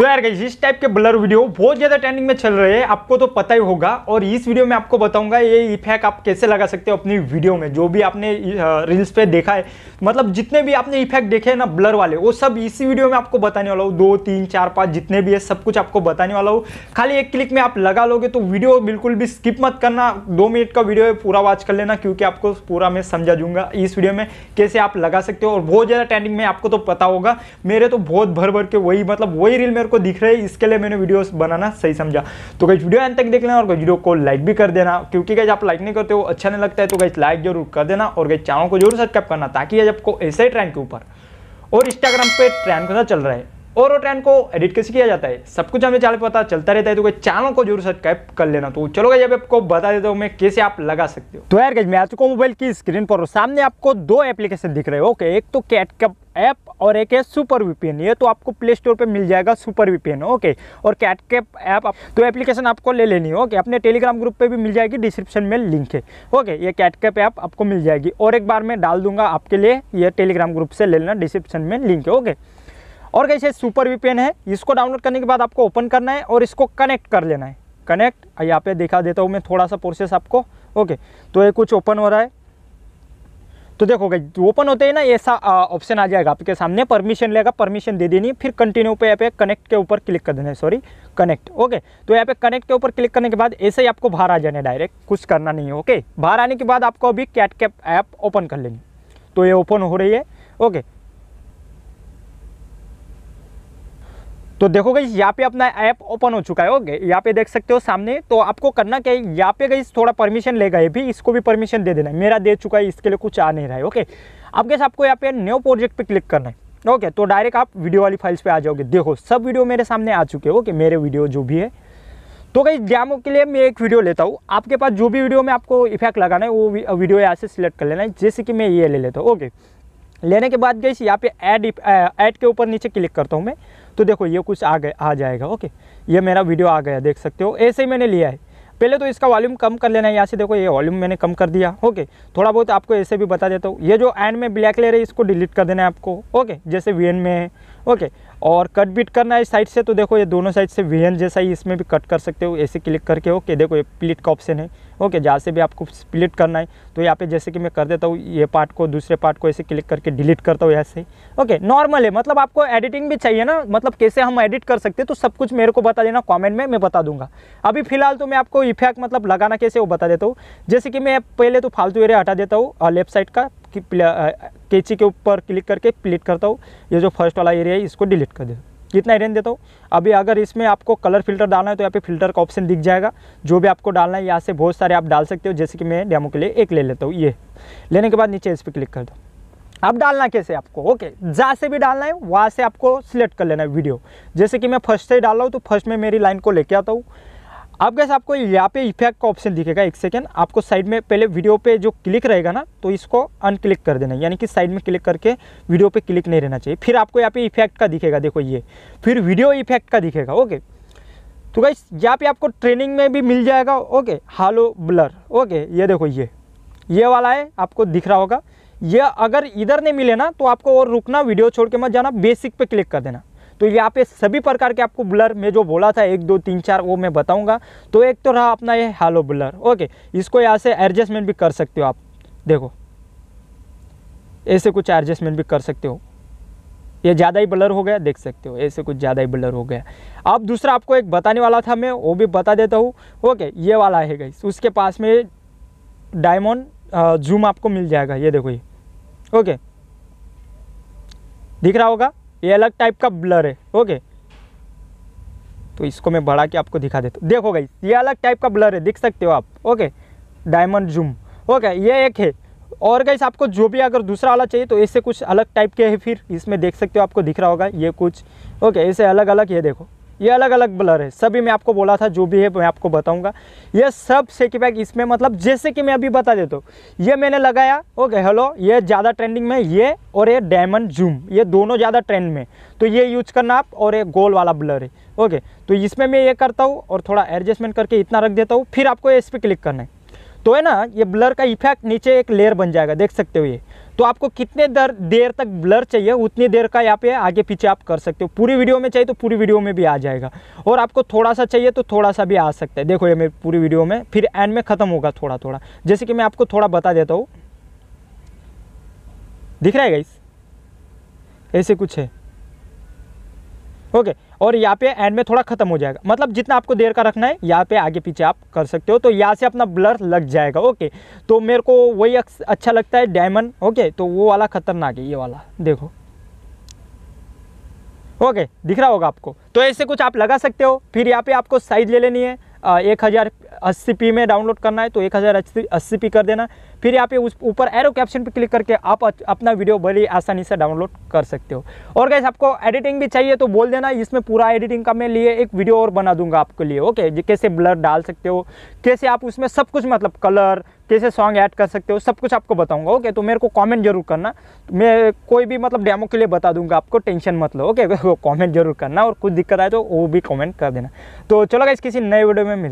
तो यार गाइस इस टाइप के ब्लर वीडियो बहुत ज़्यादा ट्रेंडिंग में चल रहे हैं, आपको तो पता ही होगा। और इस वीडियो में आपको बताऊँगा, ये इफ़ेक्ट आप कैसे लगा सकते हो अपनी वीडियो में, जो भी आपने रील्स पे देखा है। मतलब जितने भी आपने इफ़ेक्ट देखे हैं ना ब्लर वाले, वो सब इसी वीडियो में आपको बताने वाला हूँ। दो, तीन, चार, पाँच जितने भी है, सब कुछ आपको बताने वाला हूँ। खाली एक क्लिक में आप लगा लोगे तो वीडियो बिल्कुल भी स्किप मत करना। दो मिनट का वीडियो है, पूरा वॉच कर लेना, क्योंकि आपको पूरा मैं समझा दूँगा इस वीडियो में कैसे आप लगा सकते हो। और बहुत ज़्यादा ट्रेंडिंग में आपको तो पता होगा, मेरे तो बहुत भर भर के वही मतलब वही रील मेरे को दिख रहे इसके लिए मैंने वीडियो बनाना सही समझा। तो कहीं वीडियो अंत तक देख लेना और वीडियो को लाइक भी कर देना। क्योंकि कहीं आप लाइक नहीं करते हो अच्छा नहीं लगता है तो कहीं लाइक ज़रूर कर देना और कहीं चैनल को ज़रूर सब्सक्राइब करना ताकि आपको ऐसे ही ट्रेंड के ऊपर और इंस्टाग्राम पे ट्रेंड कैसा चल रहा। है और ट्रेंड को एडिट कैसे किया जाता है? सब कुछ हमें चैनल पर पता चलता रहता है तो कोई चैनल को ज़रूर सब्सक्राइब कर लेना। तो चलो जब आपको बता देता हूँ मैं कैसे आप लगा सकते हो। तो यार मैं आ चुका हूँ मोबाइल की स्क्रीन पर सामने आपको दो एप्लीकेशन दिख रहे हो। ओके एक तो कैट कप ऐप और एक है सुपर वीपीएन ये तो आपको प्ले स्टोर पे मिल जाएगा सुपर वीपीएन ओके और कैट कैप ऐप तो एप्लीकेशन आपको ले लेनी है ओके अपने टेलीग्राम ग्रुप पे भी मिल जाएगी डिस्क्रिप्शन में लिंक है ओके ये कैट कैप ऐप आपको मिल जाएगी। और एक बार मैं डाल दूँगा आपके लिए, ये टेलीग्राम ग्रुप से ले लेना डिस्क्रिप्शन में लिंक है ओके और कैसे सुपर वीपीएन है। इसको डाउनलोड करने के बाद आपको ओपन करना है और इसको कनेक्ट कर लेना है। कनेक्ट यहाँ पे दिखा देता हूँ मैं थोड़ा सा प्रोसेस आपको। ओके तो ये कुछ ओपन हो रहा है। तो देखो गई ओपन होते ही ना ऐसा ऑप्शन आ जाएगा आपके सामने। परमिशन लेगा परमिशन दे देनी। फिर कंटिन्यू पे यहाँ पे कनेक्ट के ऊपर क्लिक कर देना है सॉरी कनेक्ट ओके तो यहाँ पे कनेक्ट के ऊपर क्लिक करने के बाद ऐसे ही आपको बाहर आ जाना डायरेक्ट कुछ करना नहीं है ओके बाहर आने के बाद आपको अभी कैट कैप ऐप ओपन कर लेनी। तो ये ओपन हो रही है। ओके तो देखो गई यहाँ पे अपना ऐप ओपन हो चुका है, ओके? यहाँ पे देख सकते हो सामने तो आपको करना क्या है, यहाँ पे गई थोड़ा परमिशन ले गए भी, इसको भी परमिशन दे देना। है मेरा दे चुका है, इसके लिए कुछ आ नहीं रहा है, ओके? अब कैसे आपको यहाँ पे न्यू प्रोजेक्ट पे क्लिक करना है, ओके? तो डायरेक्ट आप वीडियो वाली फाइल्स पे आ जाओगे। देखो, सब वीडियो मेरे सामने आ चुके हैं, ओके? मेरे वीडियो जो भी है। तो कहीं डैमो के लिए मैं एक वीडियो लेता हूँ। आपके पास जो भी वीडियो में आपको इफ़ेक्ट लगाना है, वो वीडियो यहाँ से सिलेक्ट कर लेना है, जैसे कि मैं ये ले लेता हूँ, ओके? लेने के बाद गई यहाँ पे ऐड ऐड के ऊपर नीचे क्लिक करता हूँ मैं तो देखो ये कुछ आ गया आ जाएगा, ओके। ये मेरा वीडियो आ गया, देख सकते हो, ऐसे ही मैंने लिया है। पहले तो इसका वॉल्यूम कम कर लेना है, यहाँ से देखो ये वॉल्यूम मैंने कम कर दिया, ओके। थोड़ा बहुत आपको ऐसे भी बता देता हूँ, ये जो एंड में ब्लैक ले रहे इसको डिलीट कर देना है आपको, ओके, जैसे वीएन में है, ओके। और कट बीट करना है इस साइड से तो देखो ये दोनों साइड से वीएन जैसा ही इसमें भी कट कर सकते हो, ऐसे क्लिक करके, ओके, देखो ये प्लिट का ऑप्शन है। ओके, जहाँ से भी आपको स्प्लिट करना है तो यहाँ पे जैसे कि मैं कर देता हूँ, ये पार्ट को, दूसरे पार्ट को ऐसे क्लिक करके डिलीट करता हूँ ऐसे ओके नॉर्मल है मतलब आपको एडिटिंग भी चाहिए ना मतलब कैसे हम एडिट कर सकते हैं तो सब कुछ मेरे को बता देना कॉमेंट में मैं बता दूँगा। अभी फ़िलहाल तो मैं आपको इफ़ेक्ट मतलब लगाना कैसे वो बता देता हूँ। जैसे कि मैं पहले तो फालतू एरिया हटा देता हूँ लेफ़्ट साइड का कैची के ऊपर क्लिक करके प्लिट करता हूँ। ये जो फ़र्स्ट वाला एरिया है, इसको डिलीट कर देता कितना रेंज देता हूँ। अभी अगर इसमें आपको कलर फ़िल्टर डालना है तो यहाँ पे फ़िल्टर का ऑप्शन दिख जाएगा। जो भी आपको डालना है, यहाँ से बहुत सारे आप डाल सकते हो, जैसे कि मैं डेमो के लिए एक ले लेता हूँ, ये। लेने के बाद नीचे इस पर क्लिक कर दो। अब डालना कैसे आपको? ओके जहाँ से भी डालना है, वहाँ से आपको सिलेक्ट कर लेना है वीडियो जैसे कि मैं फ़र्स्ट से डाल रहा हूँ तो फ़र्स्ट में मेरी लाइन को लेके आता हूँ। अब कैसे आपको यहाँ पे इफ़ेक्ट का ऑप्शन दिखेगा एक सेकेंड आपको साइड में पहले वीडियो पे जो क्लिक रहेगा ना तो इसको अनक्लिक कर देना। यानी कि साइड में क्लिक करके वीडियो पे क्लिक नहीं रहना चाहिए। फिर आपको यहाँ पे इफ़ेक्ट का दिखेगा, देखो ये। फिर वीडियो इफ़ेक्ट का दिखेगा ओके तो गाइस यहाँ पे आपको ट्रेनिंग में भी मिल जाएगा ओके हालो ब्लर ओके ये देखो ये। ये वाला है, आपको दिख रहा होगा। ये अगर इधर नहीं मिले ना तो आपको और रुकना वीडियो छोड़ के मत जाना बेसिक पे क्लिक कर देना। तो यहाँ पे सभी प्रकार के आपको ब्लर में जो बोला था, एक, दो, तीन, चार, वो मैं बताऊँगा। तो एक तो रहा अपना ये हालो ब्लर ओके इसको यहाँ से एडजस्टमेंट भी कर सकते हो आप। देखो, ऐसे कुछ एडजस्टमेंट भी कर सकते हो। ये ज़्यादा ही ब्लर हो गया, देख सकते हो, ऐसे कुछ ज़्यादा ही ब्लर हो गया। अब दूसरा आपको एक बताने वाला था मैं, वो भी बता देता हूँ ओके ये वाला है गई उसके पास में डायमंड जूम आपको मिल जाएगा, ये देखो ये ओके दिख रहा होगा? ये अलग टाइप का ब्लर है ओके तो इसको मैं बढ़ा के आपको दिखा देता हूँ। देखो गई ये अलग टाइप का ब्लर है, दिख सकते हो आप ओके डायमंड जूम ओके ये एक है। और गाइस आपको जो भी अगर दूसरा वाला चाहिए तो ऐसे कुछ अलग टाइप के है फिर। इसमें देख सकते हो, आपको दिख रहा होगा, ये कुछ ओके ऐसे अलग अलग ये देखो। ये अलग अलग ब्लर है। सभी मैं आपको बोला था, जो भी है मैं आपको बताऊँगा। ये सब सेकी पैक इसमें मतलब जैसे कि मैं अभी बता देता हूँ। ये मैंने लगाया, ओके हेलो ये ज़्यादा ट्रेंडिंग में, ये और ये डायमंड जूम ये दोनों ज़्यादा ट्रेंड में। तो ये यूज़ करना आप और ये गोल वाला ब्लर है, ओके। तो इसमें मैं ये करता हूँ और थोड़ा एडजस्टमेंट करके इतना रख देता हूँ, फिर आपको इस पर क्लिक करना है। तो है ना, ये ब्लर का इफ़ेक्ट नीचे एक लेयर बन जाएगा, देख सकते हो ये। तो आपको कितने दर, देर तक ब्लर चाहिए, उतनी देर का यहाँ पे आगे पीछे आप कर सकते हो। पूरी वीडियो में चाहिए तो पूरी वीडियो में भी आ जाएगा। और आपको थोड़ा सा चाहिए तो थोड़ा सा भी आ सकता है। देखो ये मैं पूरी वीडियो में, फिर एंड में ख़त्म होगा थोड़ा थोड़ा जैसे कि मैं आपको थोड़ा बता देता हूँ। दिख रहा है गाइस ऐसे कुछ है। ओके और यहाँ पे एंड में थोड़ा खत्म हो जाएगा। मतलब जितना आपको देर का रखना है, यहाँ पे आगे पीछे आप कर सकते हो। तो यहाँ से अपना ब्लर लग जाएगा ओके तो मेरे को वही अच्छा लगता है डायमंड ओके तो वो वाला खतरनाक है, ये वाला, देखो। ओके दिख रहा होगा आपको। तो ऐसे कुछ आप लगा सकते हो, फिर यहाँ पे आपको साइज़ ले लेनी है। एक हज़ार अस्सी पी में डाउनलोड करना है तो एक हज़ार अस्सी पी कर देना। फिर यहाँ पे उस ऊपर एरो कैप्शन पे क्लिक करके आप अपना वीडियो बड़ी आसानी से डाउनलोड कर सकते हो। और गैस आपको एडिटिंग भी चाहिए तो बोल देना, इसमें पूरा एडिटिंग का मैं लिए एक वीडियो और बना दूँगा आपके लिए ओके कैसे ब्लर डाल सकते हो, कैसे आप उसमें सब कुछ मतलब कलर कैसे सॉन्ग ऐड कर सकते हो, सब कुछ आपको बताऊँगा ओके तो मेरे को कमेंट ज़रूर करना, मैं कोई भी मतलब डेमो के लिए बता दूँगा आपको टेंशन मत लो ओके कमेंट ज़रूर करना और कुछ दिक्कत आए तो वो भी कमेंट कर देना। तो चलो गाइस किसी नए वीडियो में मिलते